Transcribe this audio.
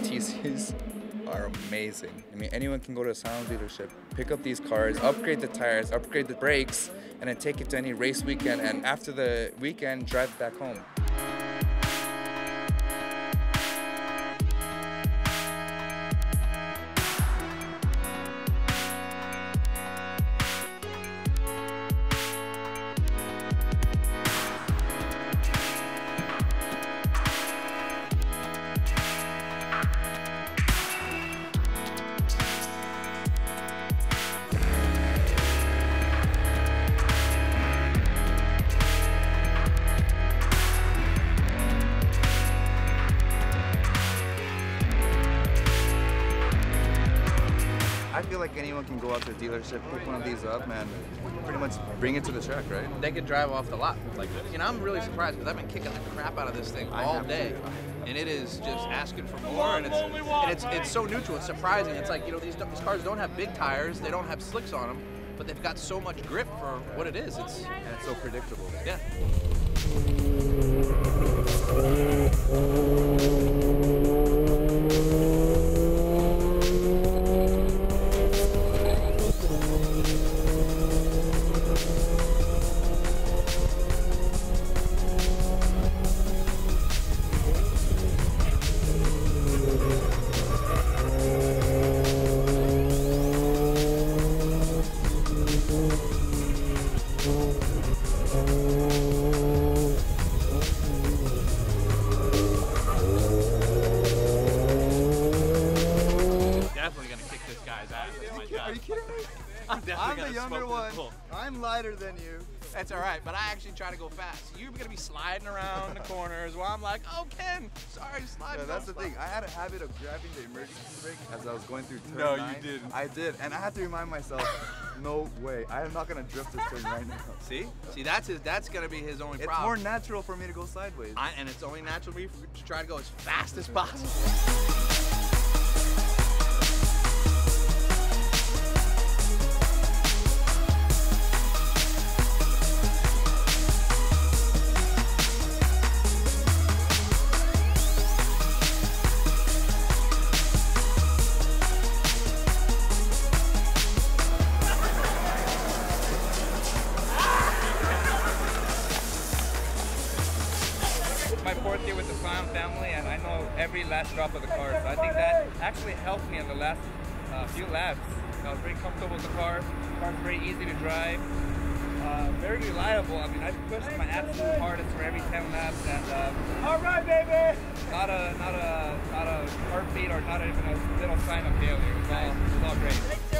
These are amazing. I mean, anyone can go to a Scion dealership, pick up these cars, upgrade the tires, upgrade the brakes, and then take it to any race weekend. And after the weekend, drive back home. I feel like anyone can go out to a dealership, pick one of these up, and pretty much bring it to the track, right? They could drive off the lot like this. You know, I'm really surprised because I've been kicking the crap out of this thing all day. And it is just asking for more, and it's and it's it's so neutral. It's surprising. It's like you know these these cars don't have big tires, they don't have slicks on them, but they've got so much grip for what it is. It's And it's so predictable. yeah. I'm definitely I'm gonna the younger smoke one. this. I'm lighter than you. That's all right, but I actually try to go fast. You're gonna be sliding around the corners while I'm like, oh Ken, sorry, slide. Yeah, that's the thing. I had a habit of grabbing the emergency brake as I was going through turn No, you didn't. I did, and I had to remind myself, no way, I am not gonna drift this turn right now. See, see, that's his. That's gonna be his only It's problem. It's more natural for me to go sideways. I, and it's only natural for me to try to go as fast as possible. Clown family, and I know every last drop of the car. So I think that actually helped me in the last uh, few laps. I was very comfortable with the car. The car's very easy to drive. Uh, very reliable. I mean, I pushed my absolute hardest for every 10 laps, and uh, all right, baby. Not a not a not a heartbeat or not even a little sign of failure. It was all, it was all great.